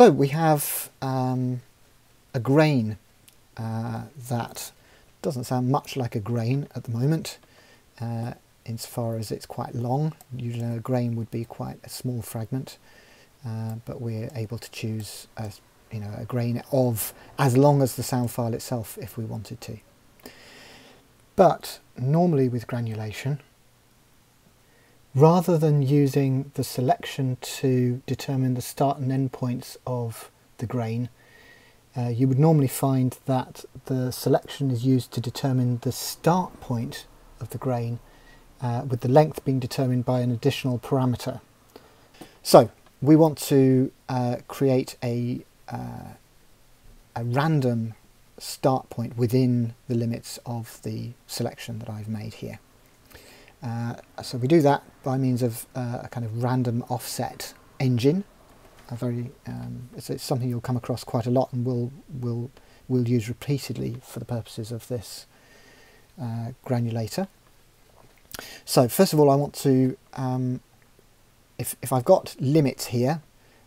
So we have um, a grain uh, that doesn't sound much like a grain at the moment uh, insofar as it's quite long. Usually a grain would be quite a small fragment, uh, but we're able to choose a, you know, a grain of as long as the sound file itself if we wanted to. But normally with granulation, rather than using the selection to determine the start and end points of the grain, uh, you would normally find that the selection is used to determine the start point of the grain uh, with the length being determined by an additional parameter. So we want to uh, create a, uh, a random start point within the limits of the selection that I've made here. Uh, so we do that by means of uh, a kind of random offset engine. A very um, it's, it's, something you'll come across quite a lot and will will will use repeatedly for the purposes of this uh, granulator. So first of all, I want to um, if if I've got limits here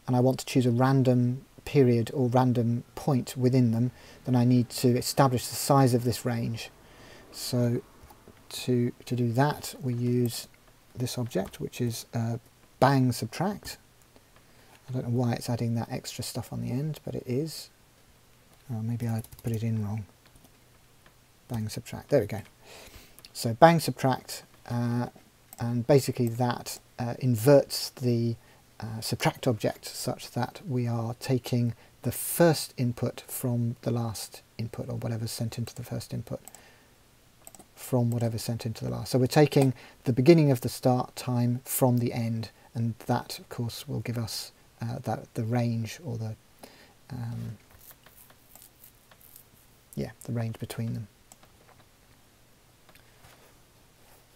and I want to choose a random period or random point within them, then I need to establish the size of this range. So to, to do that, we use this object, which is uh, bang subtract. I don't know why it's adding that extra stuff on the end, but it is. Oh, maybe I put it in wrong. Bang subtract. There we go. So bang subtract, uh, and basically that uh, inverts the uh, subtract object such that we are taking the first input from the last input or whatever's sent into the first input from whatever's sent into the last. So we're taking the beginning of the start time from the end and that of course will give us uh, that the range or the um, yeah the range between them.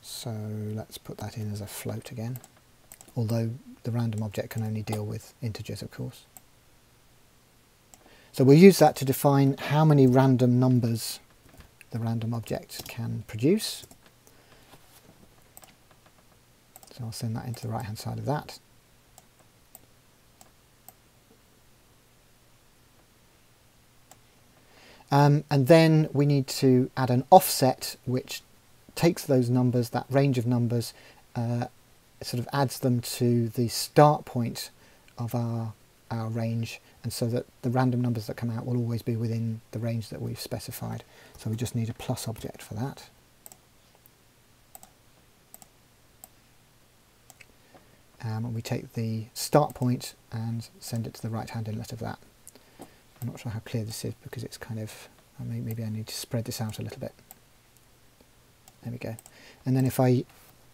So let's put that in as a float again although the random object can only deal with integers of course. So we'll use that to define how many random numbers the random object can produce. So I'll send that into the right hand side of that. Um, and then we need to add an offset which takes those numbers, that range of numbers, uh, sort of adds them to the start point of our, our range and so that the random numbers that come out will always be within the range that we've specified. So we just need a plus object for that. Um, and we take the start point and send it to the right hand inlet of that. I'm not sure how clear this is because it's kind of, maybe I need to spread this out a little bit. There we go. And then if I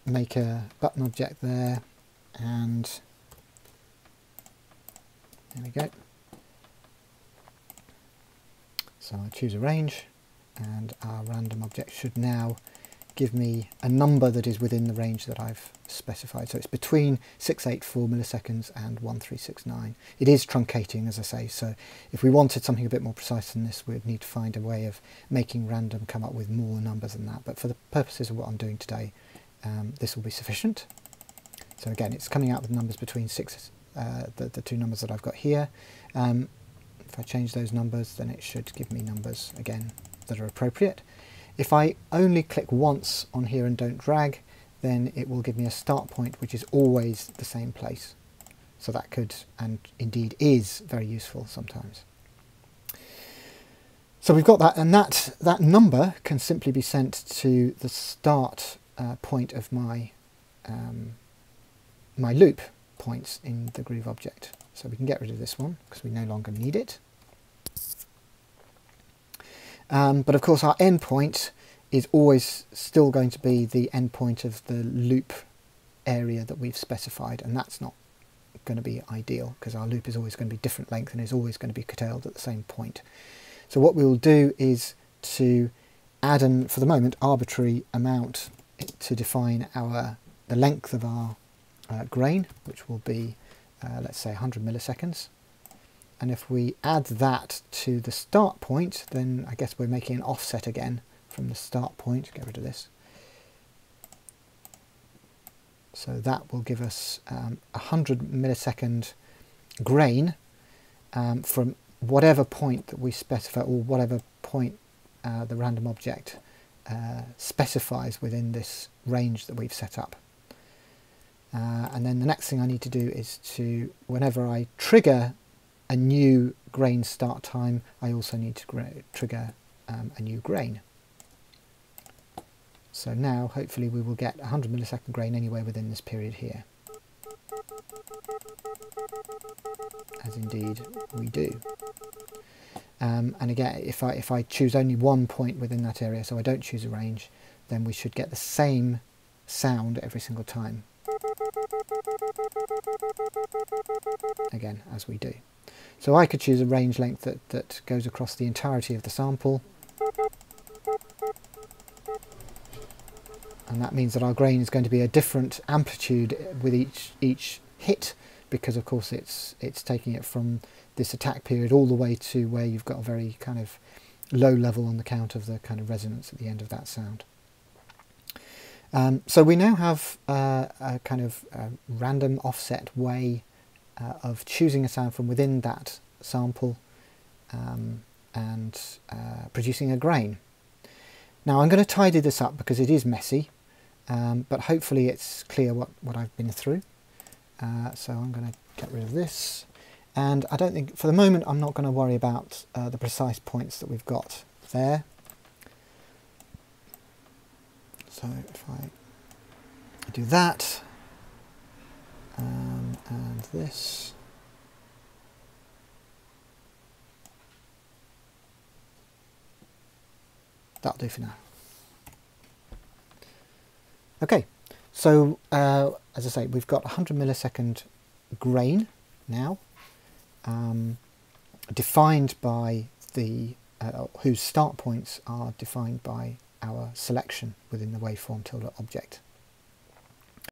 make a button object there and there we go. So I choose a range and our random object should now give me a number that is within the range that I've specified. So it's between 684 milliseconds and 1369. It is truncating, as I say, so if we wanted something a bit more precise than this, we'd need to find a way of making random come up with more numbers than that. But for the purposes of what I'm doing today, um, this will be sufficient. So again, it's coming out with numbers between six, uh, the, the two numbers that I've got here. Um, if I change those numbers, then it should give me numbers again that are appropriate. If I only click once on here and don't drag, then it will give me a start point which is always the same place. So that could, and indeed is, very useful sometimes. So we've got that, and that, that number can simply be sent to the start uh, point of my, um, my loop points in the Groove object. So we can get rid of this one because we no longer need it. Um, but of course our endpoint is always still going to be the endpoint of the loop area that we've specified and that's not going to be ideal because our loop is always going to be different length and is always going to be curtailed at the same point. So what we will do is to add an, for the moment, arbitrary amount to define our the length of our uh, grain, which will be, uh, let's say, 100 milliseconds. And if we add that to the start point, then I guess we're making an offset again from the start point. Get rid of this. So that will give us um, a 100 millisecond grain. um, from whatever point that we specify or whatever point uh, the random object uh, specifies within this range that we've set up. Uh, and then the next thing I need to do is to, whenever I trigger a new grain start time, I also need to trigger um, a new grain. So now hopefully we will get 100 millisecond grain anywhere within this period here. As indeed we do. Um, and again, if I, if I choose only one point within that area, so I don't choose a range, then we should get the same sound every single time. Again, as we do. So I could choose a range length that, that goes across the entirety of the sample. And that means that our grain is going to be a different amplitude with each, each hit because of course it's it's taking it from this attack period all the way to where you've got a very kind of low level on the count of the kind of resonance at the end of that sound. Um, so we now have uh, a kind of uh, random offset way uh, of choosing a sound from within that sample um, and uh, producing a grain. Now I'm going to tidy this up because it is messy, um, but hopefully it's clear what, what I've been through. Uh, so I'm going to get rid of this. And I don't think, for the moment, I'm not going to worry about the precise points that we've got there. So if I do that, um, and this, that'll do for now. Okay, so uh, as I say, we've got 100 millisecond grain now, um, defined by the, uh, whose start points are defined by our selection within the waveform tilde object.